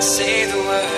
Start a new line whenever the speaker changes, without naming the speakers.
say the word.